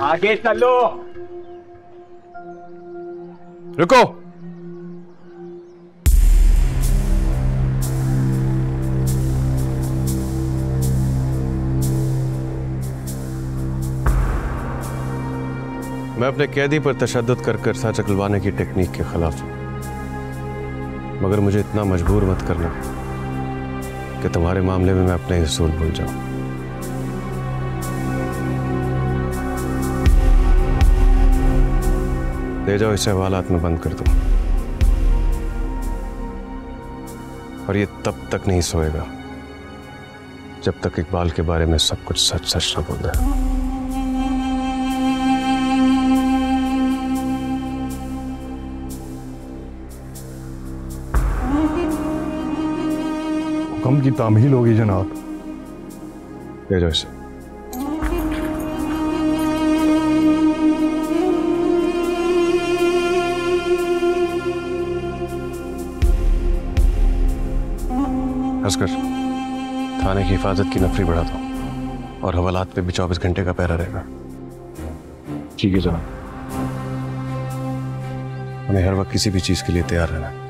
आगे चलो। रुको। मैं अपने कैदी पर तशद कर कर सा चकलवाने की टेक्निक के खिलाफ हूँ। मगर मुझे इतना मजबूर मत करना कि तुम्हारे मामले में मैं अपने असूल भूल जाऊँ। ले जाओ इसे हवालात में बंद कर दो। और ये तब तक नहीं सोएगा जब तक इकबाल के बारे में सब कुछ सच सच न बोल रहा हुक्म की तामील होगी जनाब। ले जाओ इसे। हंसकर थाने की हिफाजत की नफरी बढ़ा दो और हवालात पे भी चौबीस घंटे का पैरा रहेगा। ठीक है जनाब। हमें हर वक्त किसी भी चीज़ के लिए तैयार रहना है।